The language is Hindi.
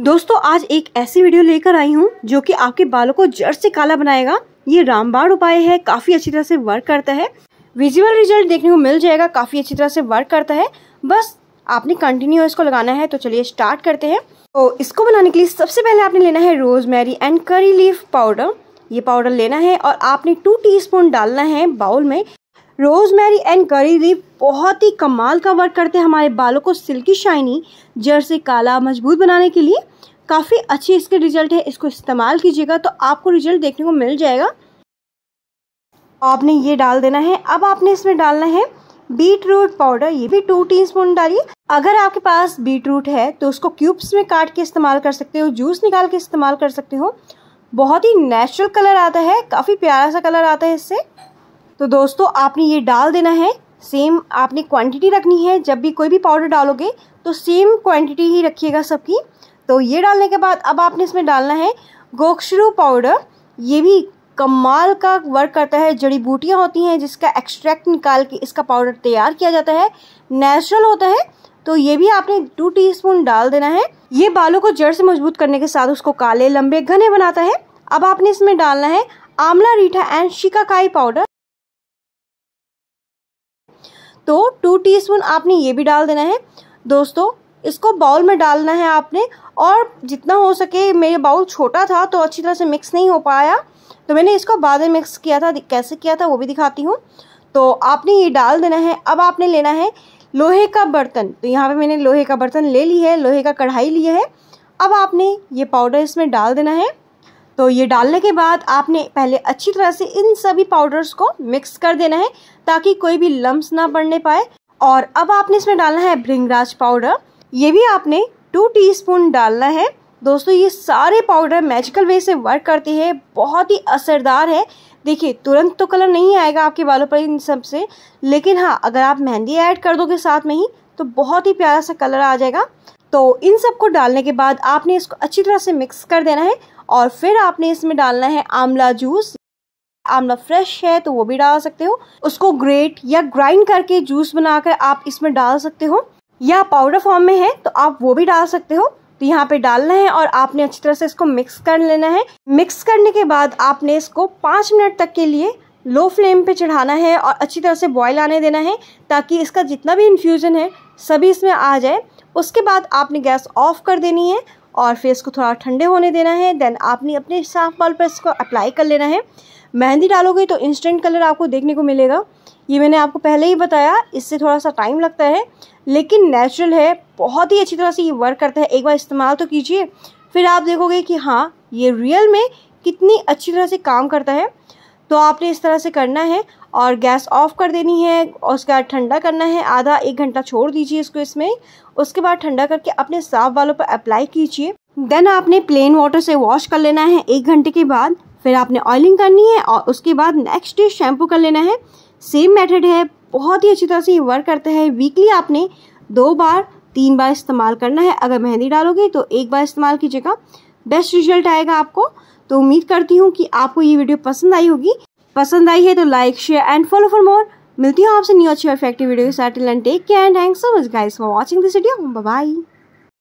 दोस्तों, आज एक ऐसी वीडियो लेकर आई हूँ जो कि आपके बालों को जड़ से काला बनाएगा। ये रामबाण उपाय है, काफ़ी अच्छी तरह से वर्क करता है। विजुअल रिज़ल्ट देखने को मिल जाएगा, काफ़ी अच्छी तरह से वर्क करता है। बस, आपने कंटिन्यू इसको लगाना है तो चलिए स्टार्ट करते हैं। तो इसको बनाने के लिए सबसे पहले आपने लेना है rosemary and curry leaf powder ये पाउडर लेना है और आपने टू टीस्पून डालना है बाउल में। रोजमेरी एंड करी लीफ बहुत ही कमाल का वर्क करते हैं हमारे बालों को सिल्की शाइनी जड़ से काला, मज़बूत बनाने के लिए। काफ़ी अच्छी इसके रिज़ल्ट है, इसको इस्तेमाल कीजिएगा तो आपको रिज़ल्ट देखने को मिल जाएगा। आपने ये डाल देना है, अब आपने इसमें डालना है बीट रूट पाउडर, ये भी टू टी स्पून डालिए। अगर आपके पास बीट रूट है तो उसको क्यूब्स में काट के इस्तेमाल कर सकते हो जूस निकाल के इस्तेमाल कर सकते हो। बहुत ही नेचुरल कलर आता है, काफ़ी प्यारा सा कलर आता है इससे। तो दोस्तों, आपने ये डाल देना है सेम आपने क्वांटिटी रखनी है, जब भी कोई भी पाउडर डालोगे तो सेम क्वांटिटी ही रखिएगा सबकी। तो ये डालने के बाद अब आपने इसमें डालना है गोक्षरू पाउडर। ये भी कमाल का वर्क करता है, जड़ी बूटियाँ होती हैं जिसका एक्सट्रैक्ट निकाल के इसका पाउडर तैयार किया जाता है। नेचुरल होता है तो ये भी आपने टू टीस्पून डाल देना है। ये बालों को जड़ से मज़बूत करने के साथ उसको काले, लंबे, घने बनाता है। अब आपने इसमें डालना है आमला रीठा एंड शिकाकाई पाउडर। तो टू टीस्पून आपने ये भी डाल देना है। दोस्तों, इसको बाउल में डालना है आपने और जितना हो सके, मेरे बाउल छोटा था तो अच्छी तरह से मिक्स नहीं हो पाया। तो मैंने इसको बाद में मिक्स किया था कैसे किया था वो भी दिखाती हूँ। तो आपने ये डाल देना है। अब आपने लेना है लोहे का बर्तन। तो यहाँ पे मैंने लोहे का बर्तन ले ली है, लोहे का कढ़ाई लिया है। अब आपने ये पाउडर इसमें डाल देना है। तो ये डालने के बाद आपने पहले अच्छी तरह से इन सभी पाउडर्स को मिक्स कर देना है, ताकि कोई भी लम्ब ना पड़ने पाए। और अब आपने इसमें डालना है भृंगराज पाउडर ये भी आपने टू टीस्पून डालना है। दोस्तों, ये सारे पाउडर मैजिकल वे से वर्क करते हैं। बहुत ही असरदार है। देखिए, तुरंत तो कलर नहीं आएगा आपके बालों पर इन सबसे। लेकिन हाँ अगर आप मेहंदी ऐड कर दोगे साथ में ही तो बहुत ही प्यारा सा कलर आ जाएगा। तो इन सबको डालने के बाद आपने इसको अच्छी तरह से मिक्स कर देना है और फिर आपने इसमें डालना है आंवला जूस आंवला फ्रेश है तो वो भी डाल सकते हो। उसको ग्रेट या ग्राइंड करके जूस बनाकर आप इसमें डाल सकते हो। या पाउडर फॉर्म में है तो आप वो भी डाल सकते हो। तो यहाँ पे डालना है और आपने अच्छी तरह से इसको मिक्स कर लेना है। मिक्स करने के बाद आपने इसको पाँच मिनट तक के लिए लो फ्लेम पे चढ़ाना है और अच्छी तरह से बॉईल आने देना है, ताकि इसका जितना भी इन्फ्यूज़न है, सभी इसमें आ जाए। उसके बाद आपने गैस ऑफ़ कर देनी है। और फिर इसको थोड़ा ठंडे होने देना है देन आपने अपने साफ़ बाल पर इसको अप्लाई कर लेना है। मेहंदी डालोगे तो इंस्टेंट कलर आपको देखने को मिलेगा। ये मैंने आपको पहले ही बताया, इससे थोड़ा सा टाइम लगता है, लेकिन नेचुरल है, बहुत ही अच्छी तरह से ये वर्क करता है। एक बार इस्तेमाल तो कीजिए, फिर आप देखोगे कि हाँ ये रियल में कितनी अच्छी तरह से काम करता है। तो आपने इस तरह से करना है और गैस ऑफ़ कर देनी है और उसके बाद ठंडा करना है, आधा एक घंटा छोड़ दीजिए इसको इसमें, उसके बाद ठंडा करके अपने साफ़ बालों पर अप्लाई कीजिए। देन आपने प्लेन वाटर से वॉश कर लेना है एक घंटे के बाद, फिर आपने ऑयलिंग करनी है और उसके बाद नेक्स्ट डे शैम्पू कर लेना है। सेम मेथड है, बहुत ही अच्छी तरह से ये वर्क करता है। वीकली आपने दो बार, तीन बार इस्तेमाल करना है। अगर मेहंदी डालोगे तो एक बार इस्तेमाल कीजिएगा। बेस्ट रिज़ल्ट आएगा आपको। तो उम्मीद करती हूँ कि आपको ये वीडियो पसंद आई होगी। पसंद आई है तो like share and follow for more मिलती हूँ आपसे न्यू अच्छी और इफ़ेक्टिव वीडियो के साथ। Take care and thanks so much guys for watching this video bye